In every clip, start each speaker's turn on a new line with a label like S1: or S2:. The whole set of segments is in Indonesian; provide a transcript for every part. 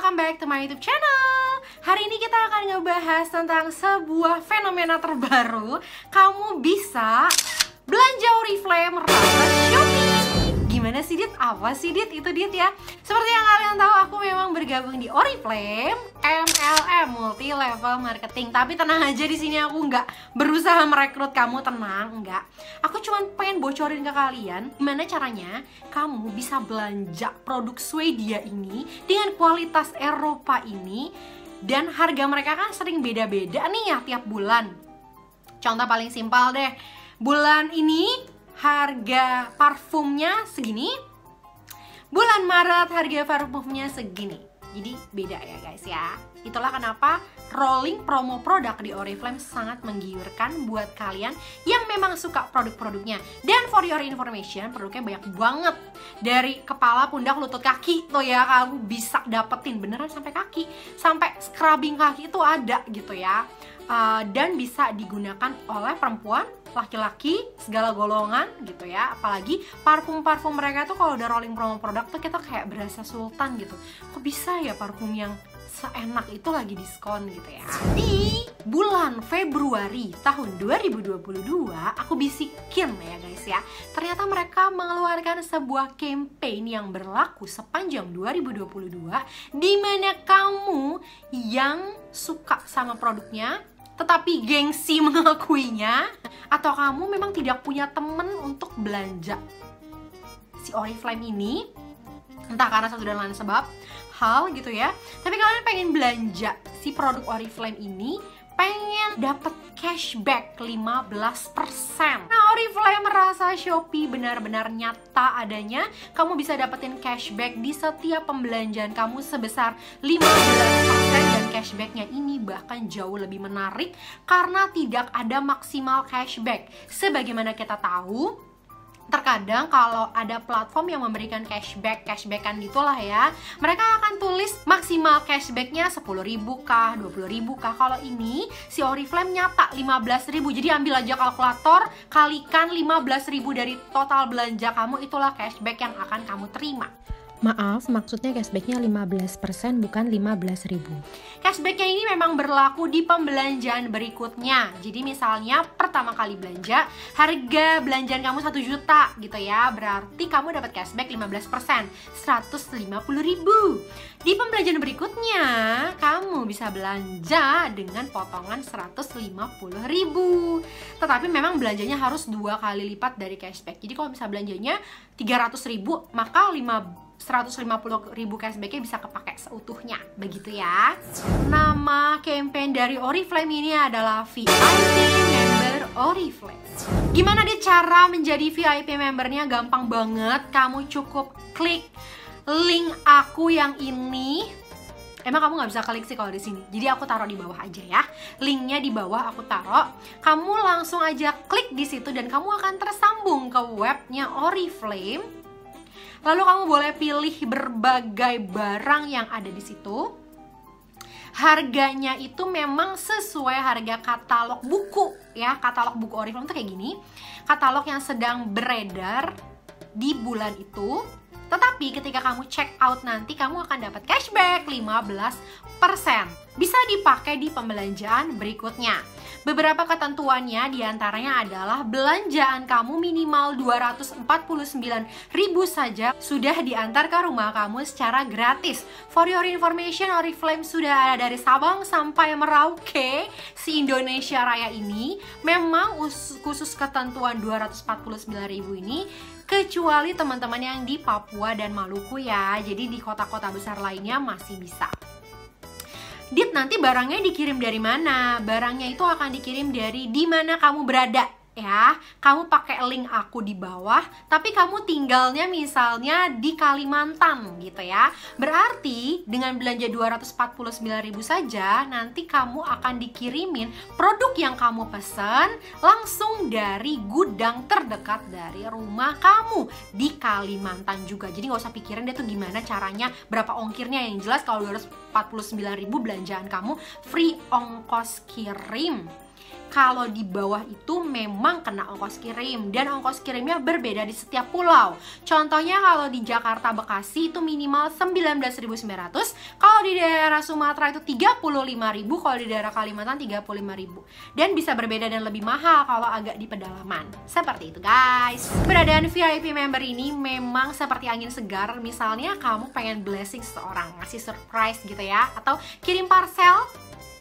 S1: welcome back to my YouTube channel. Hari ini kita akan ngebahas tentang sebuah fenomena terbaru. Kamu bisa belanja Oriflame rasa Shopee. Gimana sih Dit? Apa sih Dit? Itu Dit ya. Seperti yang kalian tahu aku memang bergabung di Oriflame MLM Level Marketing. Tapi tenang aja di sini aku nggak berusaha merekrut kamu tenang Enggak Aku cuma pengen bocorin ke kalian Gimana caranya kamu bisa belanja produk Swedia ini Dengan kualitas Eropa ini Dan harga mereka kan sering beda-beda nih ya tiap bulan. Contoh paling simpel deh Bulan ini harga parfumnya segini bulan Maret harga parfumnya segini. Jadi beda ya guys ya. Itulah kenapa rolling promo produk di Oriflame sangat menggiurkan buat kalian yang memang suka produk-produknya. Dan for your information produknya banyak banget. Dari kepala pundak lutut kaki tuh ya kamu bisa dapetin beneran sampai kaki. Sampai scrubbing kaki itu ada gitu ya uh, dan bisa digunakan oleh perempuan laki-laki segala golongan gitu ya. Apalagi parfum-parfum mereka tuh kalau udah rolling promo produk tuh kita kayak berasa sultan gitu. Kok bisa ya parfum yang seenak itu lagi diskon gitu ya? Di bulan Februari tahun 2022 aku bisikin ya guys ya. Ternyata mereka mengeluarkan sebuah campaign yang berlaku sepanjang 2022 di mana kamu yang suka sama produknya tetapi gengsi mengakuinya atau kamu memang tidak punya temen untuk belanja? Si Oriflame ini entah karena satu dan lain sebab hal gitu ya. Tapi kalian pengen belanja si produk Oriflame ini pengen dapat cashback 15% Nah Oriflame merasa Shopee benar-benar nyata adanya. Kamu bisa dapetin cashback di setiap pembelanjaan kamu sebesar 15% Dan cashbacknya ini bahkan jauh lebih menarik Karena tidak ada maksimal cashback. Sebagaimana kita tahu terkadang kalau ada platform yang memberikan cashback cashbackan gitulah ya mereka akan tulis maksimal cashbacknya 10 ribu kah 20 ribu kah. Kalau ini si Oriflame nyata 15 ribu. Jadi ambil aja kalkulator kalikan 15 ribu dari total belanja kamu itulah cashback yang akan kamu terima
S2: Maaf, maksudnya cashbacknya 15% bukan 15 ribu.
S1: Cashbacknya ini memang berlaku di pembelanjaan berikutnya. Jadi misalnya pertama kali belanja, harga belanjaan kamu 1 juta gitu ya. Berarti kamu dapat cashback 15%, 150 ribu. Di pembelanjaan berikutnya, kamu bisa belanja dengan potongan 150 ribu. Tetapi memang belanjanya harus dua kali lipat dari cashback. Jadi kalau bisa belanjanya 300 ribu, maka 5 150 ribu cashbacknya bisa kepake seutuhnya. Begitu ya. Nama campaign dari Oriflame ini adalah VIP member Oriflame. Gimana deh cara menjadi VIP membernya? Gampang banget. Kamu cukup klik link aku yang ini. Emang kamu nggak bisa klik sih kalau di sini. Jadi aku taruh di bawah aja ya. Linknya di bawah aku taruh. Kamu langsung aja klik di situ dan kamu akan tersambung ke webnya Oriflame Lalu kamu boleh pilih berbagai barang yang ada di situ. Harganya itu memang sesuai harga katalog buku ya. Katalog buku Oriflame itu kayak gini. Katalog yang sedang beredar di bulan itu. Tetapi ketika kamu check out nanti kamu akan dapat cashback 15% bisa dipakai di pembelanjaan berikutnya. Beberapa ketentuannya di antaranya adalah belanjaan kamu minimal 249 ribu saja sudah diantar ke rumah kamu secara gratis. For your information, Oriflame sudah ada dari Sabang sampai Merauke si Indonesia Raya ini. Memang khusus ketentuan 249 ribu ini kecuali teman-teman yang di Papua dan Maluku ya. Jadi di kota-kota besar lainnya masih bisa. Dit nanti barangnya dikirim dari mana? Barangnya itu akan dikirim dari di mana kamu berada ya. Kamu pakai link aku di bawah, tapi kamu tinggalnya misalnya di Kalimantan gitu ya. Berarti dengan belanja 249.000 saja nanti kamu akan dikirimin produk yang kamu pesan langsung dari gudang terdekat dari rumah kamu di Kalimantan juga. Jadi nggak usah pikirin dia tuh gimana caranya, berapa ongkirnya yang jelas kalau 249.000 belanjaan kamu free ongkos kirim kalau di bawah itu memang kena ongkos kirim dan ongkos kirimnya berbeda di setiap pulau. Contohnya kalau di Jakarta Bekasi itu minimal 19.900, kalau di daerah Sumatera itu 35.000, kalau di daerah Kalimantan 35.000. Dan bisa berbeda dan lebih mahal kalau agak di pedalaman. Seperti itu guys. Keberadaan VIP member ini memang seperti angin segar. Misalnya kamu pengen blessing seseorang, ngasih surprise gitu ya atau kirim parcel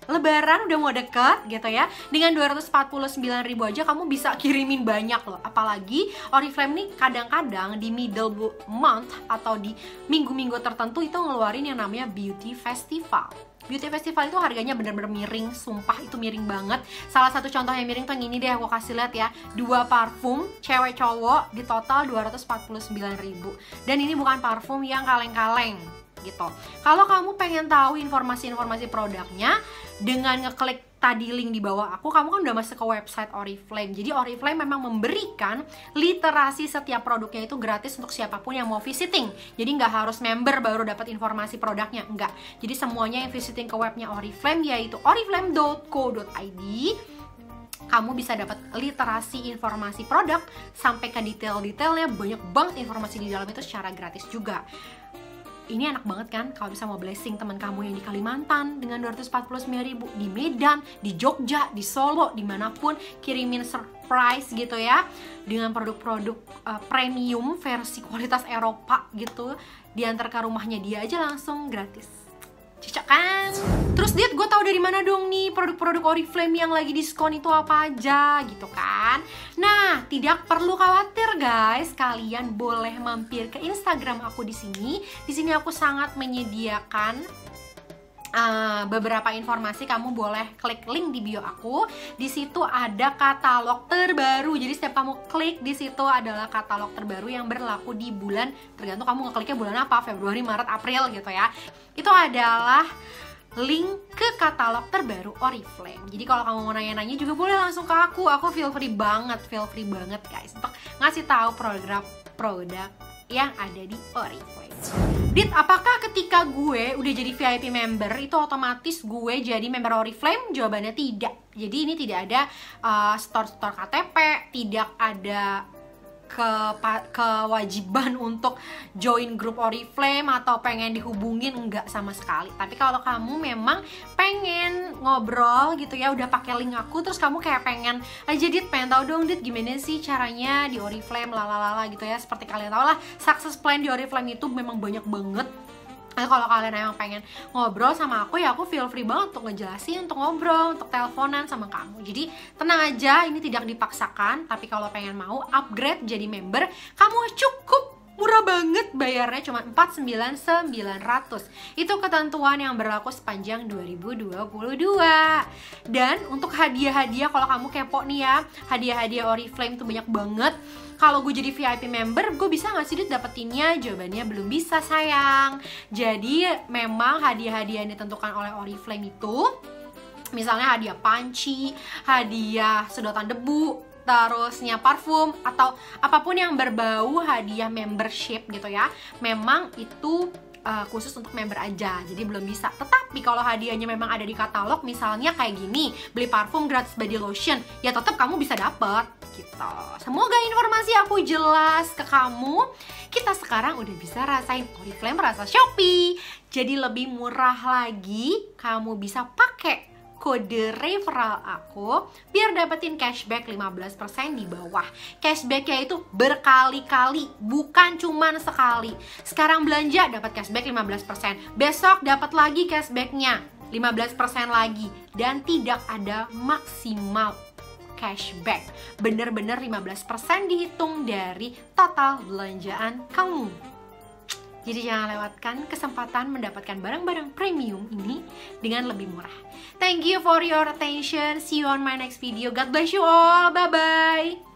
S1: lebaran udah mau deket gitu ya. Dengan 249 ribu aja kamu bisa kirimin banyak loh. Apalagi Oriflame nih kadang-kadang di middle month atau di minggu-minggu tertentu itu ngeluarin yang namanya beauty festival. Beauty Festival itu harganya bener-bener miring, sumpah itu miring banget. Salah satu contoh yang miring tuh yang ini deh aku kasih lihat ya. Dua parfum cewek cowok di total 249 ribu. Dan ini bukan parfum yang kaleng-kaleng gitu. Kalau kamu pengen tahu informasi-informasi produknya dengan ngeklik tadi link di bawah aku, kamu kan udah masuk ke website Oriflame. Jadi Oriflame memang memberikan literasi setiap produknya itu gratis untuk siapa pun yang mau visiting. Jadi nggak harus member baru dapat informasi produknya, enggak. Jadi semuanya yang visiting ke webnya Oriflame yaitu oriflame.co.id kamu bisa dapat literasi informasi produk sampai ke detail-detailnya banyak banget informasi di dalam itu secara gratis juga ini enak banget kan kalau bisa mau blessing teman kamu yang di Kalimantan dengan 249 ribu di Medan, di Jogja, di Solo, di mana pun kirimin surprise gitu ya dengan produk-produk uh, premium versi kualitas Eropa gitu diantar ke rumahnya dia aja langsung gratis cocok kan? Terus Dit, gue tau dari mana dong nih produk-produk Oriflame yang lagi diskon itu apa aja gitu kan? Nah, tidak perlu khawatir guys, kalian boleh mampir ke Instagram aku di sini. Di sini aku sangat menyediakan uh, beberapa informasi kamu boleh klik link di bio aku. Di situ ada katalog terbaru. Jadi setiap kamu klik di situ adalah katalog terbaru yang berlaku di bulan tergantung kamu ngekliknya bulan apa, Februari, Maret, April gitu ya. Itu adalah link ke katalog terbaru Oriflame. Jadi kalau kamu mau nanya-nanya juga boleh langsung ke aku. Aku feel free banget, feel free banget guys untuk ngasih tahu program produk yang ada di Oriflame. Dit, apakah ketika gue udah jadi VIP member itu otomatis gue jadi member Oriflame? Jawabannya tidak. Jadi ini tidak ada uh, store-store KTP, tidak ada ke kewajiban untuk join grup Oriflame atau pengen dihubungin enggak sama sekali. Tapi kalau kamu memang pengen ngobrol gitu ya, udah pakai link aku terus kamu kayak pengen aja dit pengen tahu dong dit gimana sih caranya di Oriflame lalalala gitu ya. Seperti kalian tau lah, success plan di Oriflame itu memang banyak banget Nah, kalau kalian emang pengen ngobrol sama aku ya aku feel free banget untuk ngejelasin, untuk ngobrol, untuk teleponan sama kamu. Jadi tenang aja, ini tidak dipaksakan. Tapi kalau pengen mau upgrade jadi member, kamu cukup bayarnya cuma 49900 itu ketentuan yang berlaku sepanjang 2022 dan untuk hadiah-hadiah kalau kamu kepo nih ya hadiah-hadiah Oriflame tuh banyak banget kalau gue jadi VIP member, gue bisa nggak sih dapetinnya? Jawabannya belum bisa sayang. Jadi memang hadiah-hadiah yang ditentukan oleh Oriflame itu misalnya hadiah panci, hadiah sedotan debu, terusnya parfum atau apa pun yang berbau hadiah membership gitu ya. Memang itu uh, khusus untuk member aja jadi belum bisa. Tetapi kalau hadiahnya memang ada di katalog misalnya kayak gini beli parfum gratis body lotion ya tetap kamu bisa dapet gitu. Semoga informasi aku jelas ke kamu. Kita sekarang udah bisa rasain Oriflame rasa Shopee. Jadi lebih murah lagi kamu bisa pakai kode referral aku biar dapetin cashback 15% di bawah. Cashbacknya itu berkali-kali, bukan cuman sekali. Sekarang belanja dapat cashback 15%. Besok dapat lagi cashbacknya 15% lagi dan tidak ada maksimal cashback. Bener-bener 15% dihitung dari total belanjaan kamu. Jadi jangan lewatkan kesempatan mendapatkan barang-barang premium ini dengan lebih murah. Thank you for your attention. See you on my next video. God bless you all. Bye-bye.